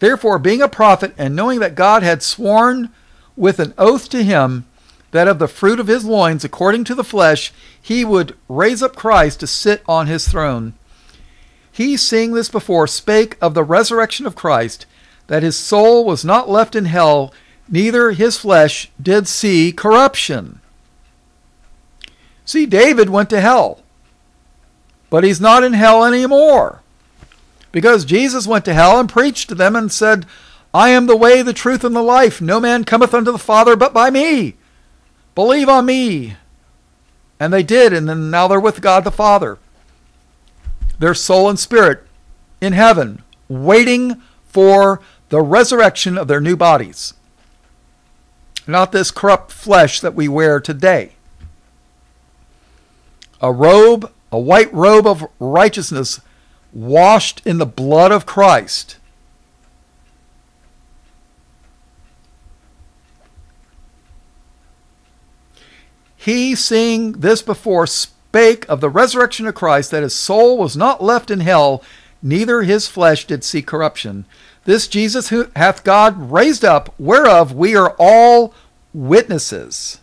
Therefore, being a prophet, and knowing that God had sworn with an oath to him that of the fruit of his loins, according to the flesh, he would raise up Christ to sit on his throne, he, seeing this before, spake of the resurrection of Christ, that his soul was not left in hell, neither his flesh did see corruption. See, David went to hell, but he's not in hell anymore. Because Jesus went to hell and preached to them and said, I am the way, the truth, and the life. No man cometh unto the Father but by me. Believe on me. And they did, and then now they're with God the Father. Their soul and spirit in heaven, waiting for the resurrection of their new bodies. Not this corrupt flesh that we wear today. A robe, a white robe of righteousness washed in the blood of Christ. He, seeing this before, spake of the resurrection of Christ, that his soul was not left in hell, neither his flesh did see corruption. This Jesus who hath God raised up, whereof we are all witnesses.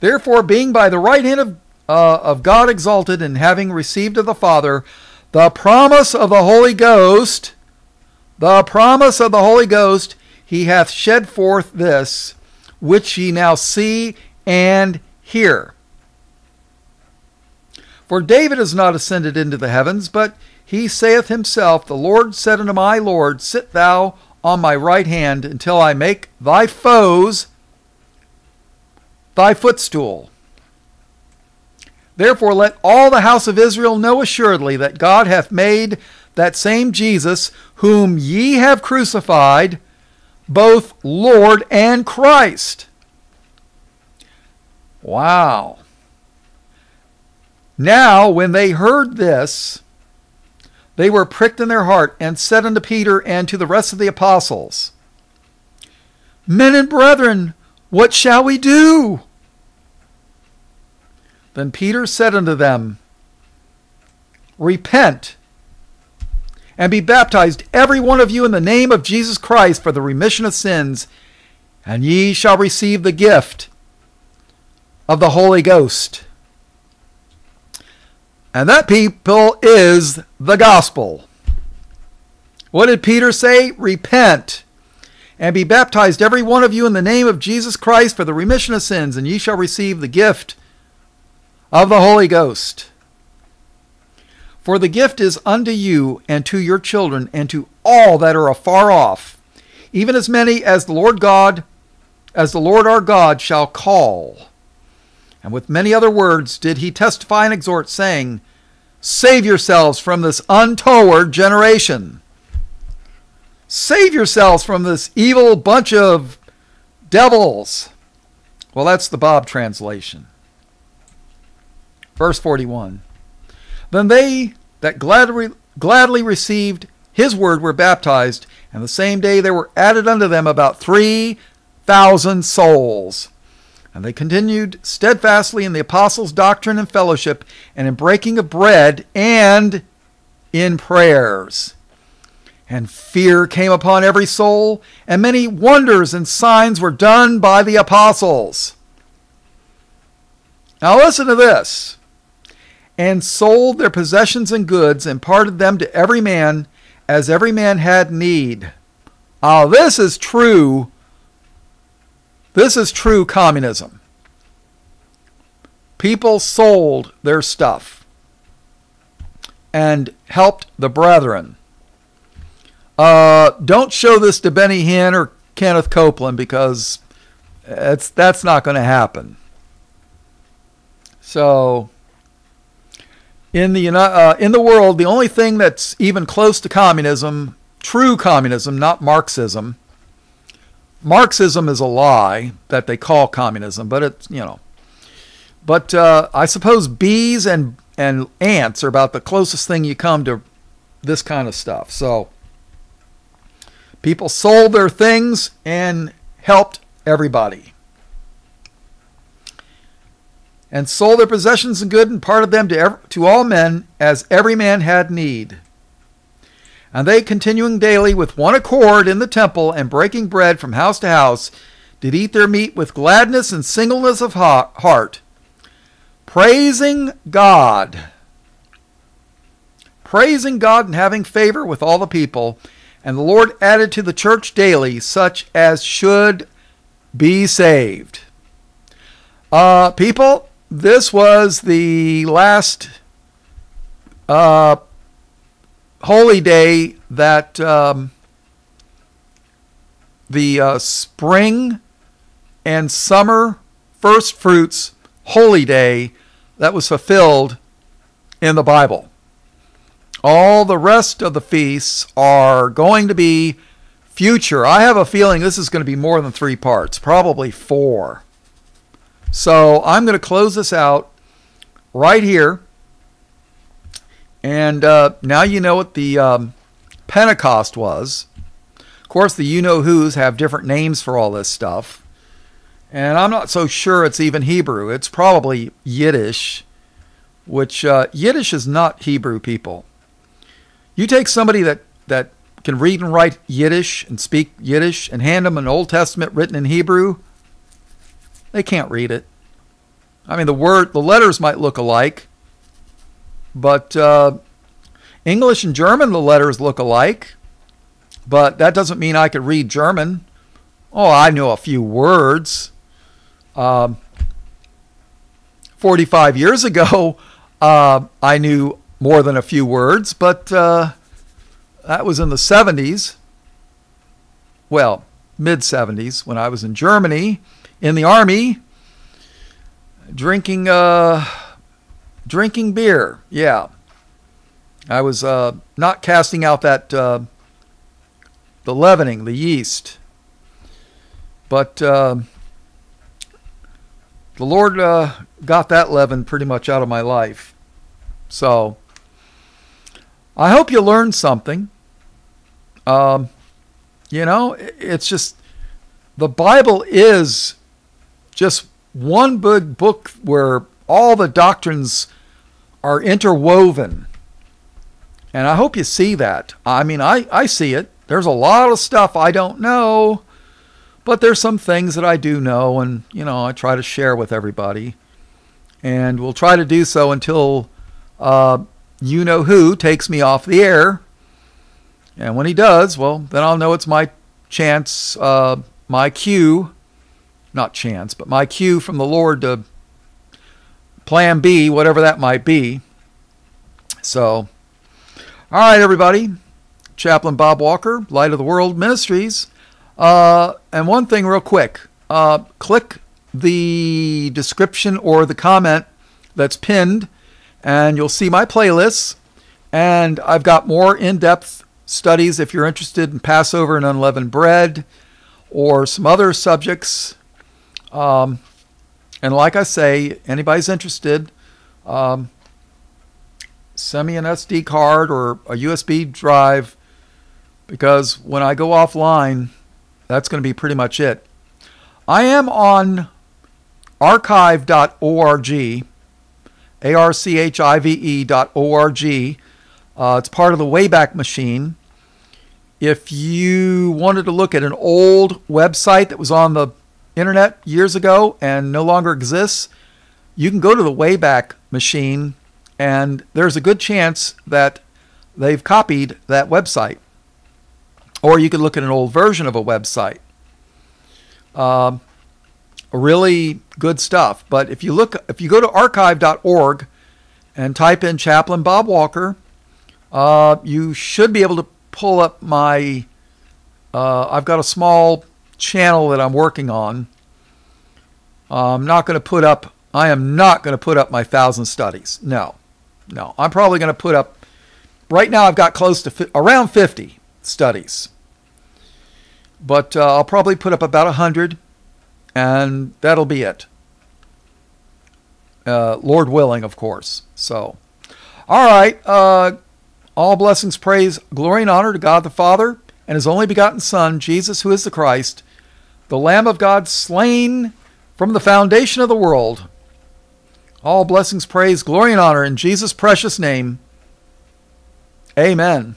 Therefore, being by the right hand of, uh, of God exalted, and having received of the Father the promise of the Holy Ghost, the promise of the Holy Ghost, he hath shed forth this, which ye now see and hear. For David is not ascended into the heavens, but he saith himself, The Lord said unto my Lord, Sit thou on my right hand until I make thy foes thy footstool. Therefore, let all the house of Israel know assuredly that God hath made that same Jesus, whom ye have crucified, both Lord and Christ. Wow. Now, when they heard this, they were pricked in their heart and said unto Peter and to the rest of the apostles, Men and brethren, what shall we do? Then Peter said unto them, Repent and be baptized, every one of you, in the name of Jesus Christ for the remission of sins, and ye shall receive the gift of the Holy Ghost. And that people is the gospel. What did Peter say? Repent and be baptized, every one of you, in the name of Jesus Christ for the remission of sins, and ye shall receive the gift of the Holy Ghost. For the gift is unto you and to your children and to all that are afar off, even as many as the Lord God, as the Lord our God shall call. And with many other words did he testify and exhort, saying, Save yourselves from this untoward generation. Save yourselves from this evil bunch of devils. Well, that's the Bob translation. Verse 41. Then they that gladly, gladly received his word were baptized, and the same day there were added unto them about 3,000 souls. And they continued steadfastly in the apostles' doctrine and fellowship, and in breaking of bread, and in prayers. And fear came upon every soul, and many wonders and signs were done by the apostles. Now listen to this. And sold their possessions and goods, and parted them to every man as every man had need. Now, this is true this is true communism. People sold their stuff and helped the brethren. Uh, don't show this to Benny Hinn or Kenneth Copeland because it's, that's not going to happen. So, in the uh, in the world, the only thing that's even close to communism, true communism, not Marxism, Marxism is a lie that they call communism, but it's, you know. But uh, I suppose bees and, and ants are about the closest thing you come to this kind of stuff. So people sold their things and helped everybody. And sold their possessions and good and parted them to, every, to all men as every man had need. And they, continuing daily with one accord in the temple and breaking bread from house to house, did eat their meat with gladness and singleness of heart, praising God. Praising God and having favor with all the people. And the Lord added to the church daily such as should be saved. Uh, people, this was the last uh, holy day that um, the uh, spring and summer first fruits holy day that was fulfilled in the Bible. All the rest of the feasts are going to be future. I have a feeling this is going to be more than three parts, probably four. So I'm going to close this out right here and uh, now you know what the um, Pentecost was. Of course, the you know who's have different names for all this stuff. And I'm not so sure it's even Hebrew. It's probably Yiddish, which uh, Yiddish is not Hebrew people. You take somebody that, that can read and write Yiddish and speak Yiddish and hand them an Old Testament written in Hebrew, they can't read it. I mean, the word, the letters might look alike, but uh, English and German, the letters look alike, but that doesn't mean I could read German. Oh, I know a few words. Um, 45 years ago, uh, I knew more than a few words, but uh, that was in the 70s. Well, mid 70s when I was in Germany in the army drinking uh, drinking beer. Yeah, I was uh, not casting out that uh, the leavening, the yeast, but uh, the Lord uh, got that leaven pretty much out of my life. So I hope you learned something. Um, you know, it's just the Bible is just one big book where all the doctrines are interwoven. And I hope you see that. I mean, I, I see it. There's a lot of stuff I don't know, but there's some things that I do know, and, you know, I try to share with everybody. And we'll try to do so until uh, you know who takes me off the air. And when he does, well, then I'll know it's my chance, uh, my cue not chance, but my cue from the Lord to plan B, whatever that might be. So, all right, everybody. Chaplain Bob Walker, Light of the World Ministries. Uh, and one thing, real quick uh, click the description or the comment that's pinned, and you'll see my playlists. And I've got more in depth studies if you're interested in Passover and unleavened bread or some other subjects um, and like I say, anybody's interested, um, send me an SD card or a USB drive because when I go offline, that's going to be pretty much it. I am on archive.org, A R C H I V E.org. Uh, it's part of the Wayback Machine. If you wanted to look at an old website that was on the internet years ago and no longer exists, you can go to the Wayback Machine, and there's a good chance that they've copied that website. Or you could look at an old version of a website. Um, really good stuff. But if you look, if you go to archive.org and type in Chaplain Bob Walker, uh, you should be able to pull up my. Uh, I've got a small channel that I'm working on. I'm not going to put up, I am not going to put up my thousand studies. No, no. I'm probably going to put up, right now I've got close to around 50 studies. But uh, I'll probably put up about 100, and that'll be it. Uh, Lord willing, of course. So, all right. Uh, all blessings, praise, glory, and honor to God the Father and his only begotten Son, Jesus, who is the Christ, the Lamb of God, slain from the foundation of the world. All blessings, praise, glory, and honor in Jesus' precious name. Amen.